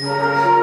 Música